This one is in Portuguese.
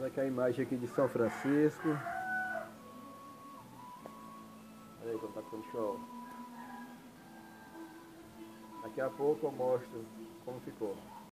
Olha aqui a imagem aqui de São Francisco. Olha aí como tá ficando show. Daqui a pouco eu mostro como ficou.